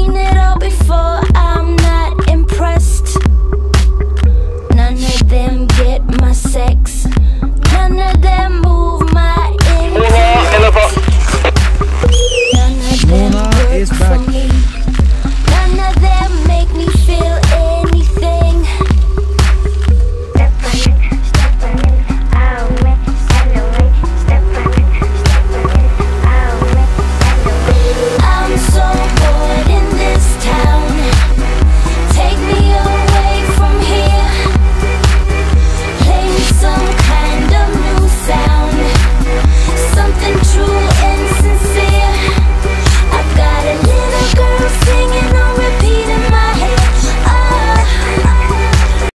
seen it all before, I'm not impressed. None of them get my sex.